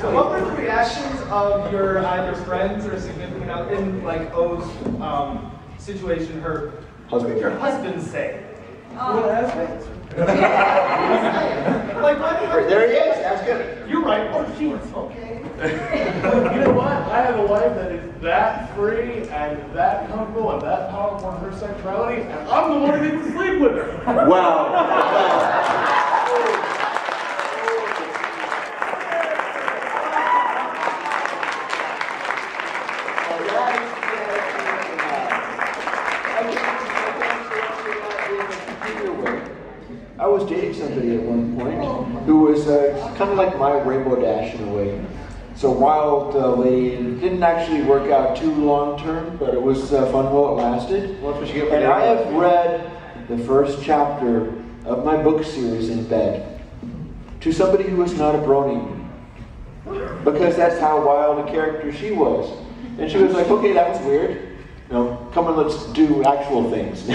So what were the reactions of your either friends or significant other in like O's um, situation? Her Husband. what did Your husband say. Oh. What husband? like what? There he is. That's good. You're right. Oh, jeez. Okay. You know what? I have a wife that is that free and that comfortable and that powerful in her sexuality, and I'm the one who gets to sleep with her. Wow. I was dating somebody at one point who was uh, kind of like my Rainbow Dash in a way. So wild uh, lady, and didn't actually work out too long term, but it was uh, fun while it lasted. Well, that's you And I have read the first chapter of my book series in bed to somebody who was not a brony. Because that's how wild a character she was. And she was like, okay, that was weird. You know, come on, let's do actual things. so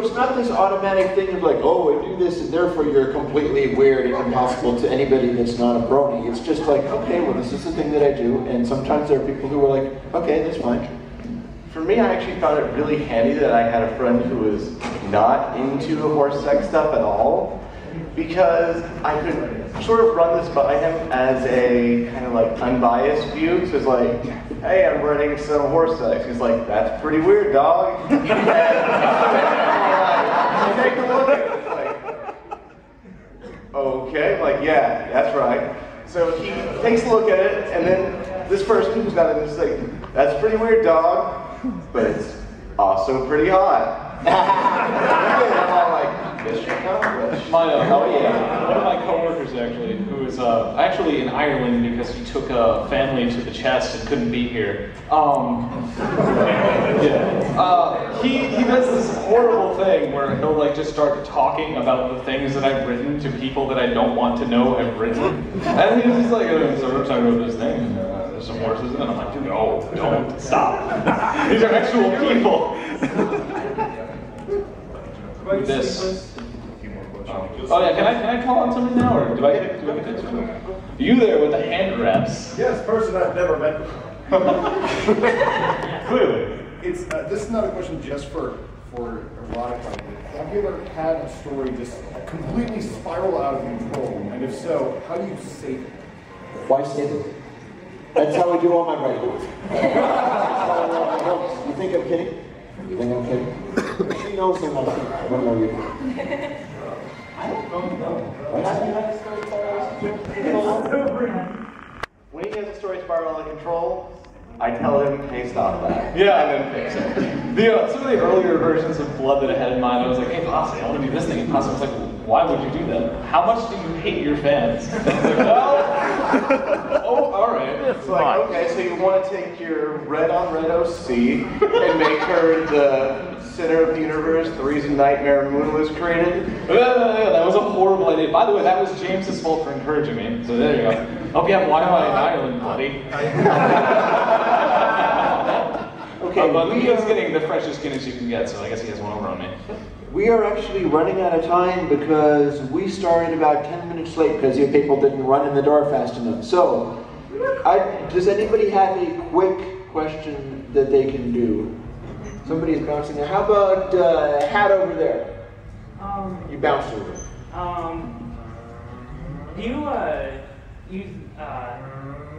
it's not this automatic thing of like, oh, I do this and therefore you're completely weird and impossible to anybody that's not a brony. It's just like, okay, well, this is the thing that I do. And sometimes there are people who are like, okay, that's fine. For me, I actually found it really handy that I had a friend who was not into the horse sex stuff at all because I could sort of run this by him as a kind of like unbiased view. So it's like, hey, I'm running some horse sex. He's like, that's pretty weird, dog. Take a look like, okay, like, yeah, that's right. So he takes a look at it, and then this person who's got it is like, that's pretty weird, dog, but it's also pretty hot. and I'm like, My, uh, Oh, yeah. One of my coworkers actually, who is uh, actually in Ireland because he took a family to the chest and couldn't be here. Um, yeah. Uh, he, he does this horrible thing where he'll like just start talking about the things that I've written to people that I don't want to know I've written. And he's just like, oh, so talking about this thing, and uh, there's some horses, and I'm like, no, don't, stop. These are actual people. This. Sleepless. Oh yeah, can I can I call on somebody now, or do I get do I get to You there with the hand wraps? Yes, person I've never met before. Clearly. It's uh, this is not a question just for for erotica. Have you ever had a story just completely spiral out of control? And if so, how do you save it? Why save it? That's how I do all my writing. you think I'm kidding? You think I'm kidding? She knows I'm not. I don't know you. What happened? When he has a story spiral out of control, I tell him, hey, stop that. Yeah. And then fix it. The, uh, some of the earlier versions of Blood that I had in mind, I was like, hey, Posse, I want to do this thing. And Posse was like, why would you do that? How much do you hate your fans? Like, well, oh, all right. It's like, okay, so you want to take your red on red OC and make her the center of the universe, the reason Nightmare Moon was created? Uh, that was a horrible idea. By the way, that was James's fault for encouraging me. So there you go. Hope you have Wi-Fi in Ireland, buddy. Okay, Uh, but we Leo's are- getting the freshest Guinness you can get, so I guess he has one over on me. We are actually running out of time because we started about 10 minutes late because you people didn't run in the door fast enough. So, I, does anybody have a quick question that they can do? Somebody's bouncing there. How about uh, hat over there? Um, You bounced over. um, do you, uh, use, uh,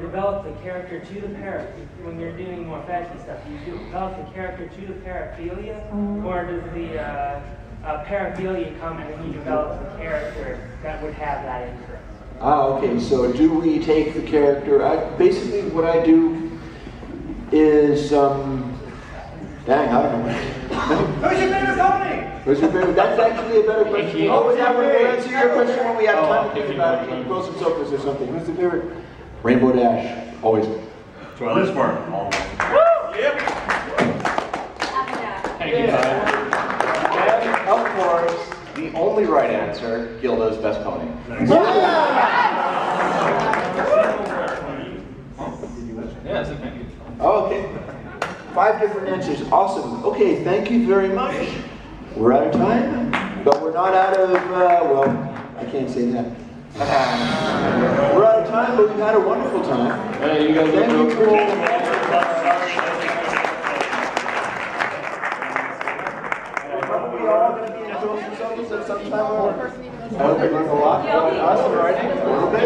develop the character to the para, when you're doing more fashion stuff, do you develop the character to the paraphilia? Or does the, uh, uh, paraphilia come and then you develop the character that would have that interest? Ah, okay. So, do we take the character? I, basically, what I do is, um, dang, I don't know. Who's your favorite company? Who's your favorite? That's actually a better question. Oh, yeah, we'll answer your question when we have Oh, time to if think about it. You to. can some sofas or something. Who's the favorite? Rainbow Dash, always. Toilet smart. All Thank you, bud. And, of course, the only right answer, Gilda's best pony. Yeah, so thank you. Oh, okay. Five different answers. Awesome. Okay, thank you very much. We're out of time, but we're not out of, uh, well, I can't say that. We're out of time, but we've had a wonderful time. Hey, you guys Thank you real for cool. We all going to be enjoying ourselves at some time or other. I hope you learned a lot about us and writing, a little bit.